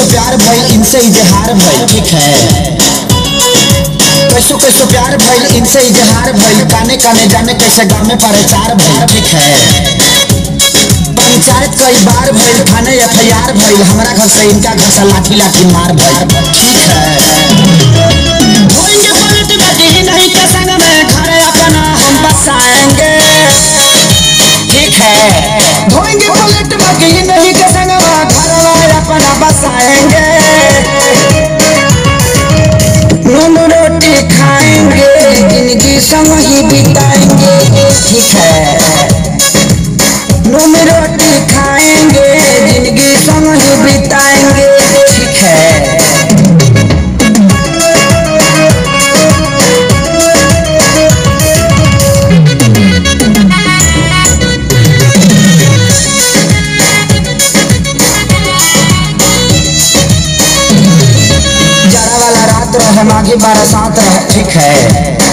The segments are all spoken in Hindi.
इनसे इजहार भइल ठीक है? कैसो कैसो प्यार भइल इनसे इजहार भइल काने काने जाने कैसे गाँव में प्रचार भइल ठीक है? पंचायत कई बार भइल थाने एफ़ आई आर हमारा घर से इनका घर से लाठी लाठी मार भइल ठीक है? धोएँगे पलट बेटी नहीं के बिताएँगे ठीक है। नून रोटी खाएँगे, ज़िंदगी संग ही बिताएँगे। ठीक है। जाड़ा वाला रात रहे, माघी बरसात रहे। ठीक है।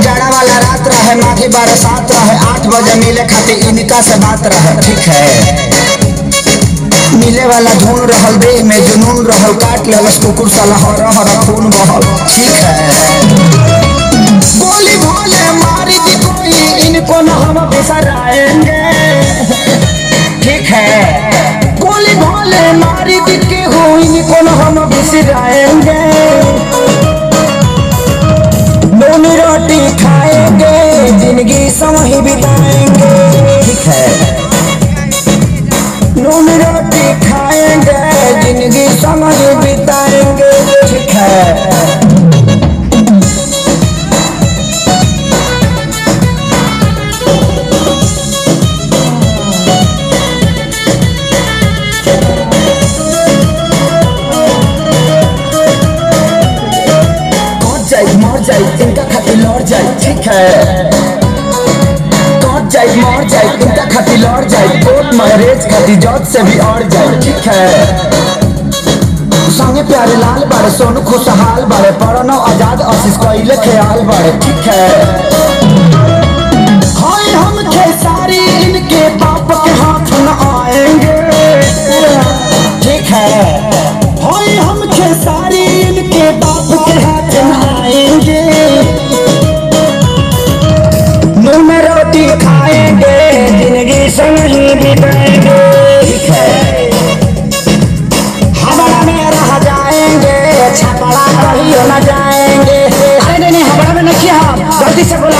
जाड़ा वाला रात रहे माघी बरसात रहे आठ बजे मिले खाते इनका से बात रहे। ठीक है। मिले वाला धुन रहल देह में जुनून रहल काट लेवस कुकुर साला हर हर खून बहल। ठीक है। गोली भोले मारी दी कोई इनको न हम बिसराएँगे। ठीक है। गोली भोले मारी दी के हो इनको न हम बिसराएँगे। ज़िंदगी बिताएँगे ठीक है। नून रोटी खाएँगे ज़िंदगी ही बिताएँगे ठीक है। जाए मर जाए इनका खातिर लड़ जाए ठीक है। जाए, मर जाए, कुत्ता खाती लड़ जाए कोर्ट मैरिज खाती जज से भी अड़ जाए, ठीक है? संगे प्यारे, लाल बारे, सोनू खुशहाल बारे, पढ़ना आज़ाद, आशीष कोइले ख्याल बारे, ठीक है? बिताएँगे ठीक हमारा में रह जाएँगे छपड़ा कहीं न जाएँगे। अरे नहीं हमारा में नहीं जल्दी से बुला।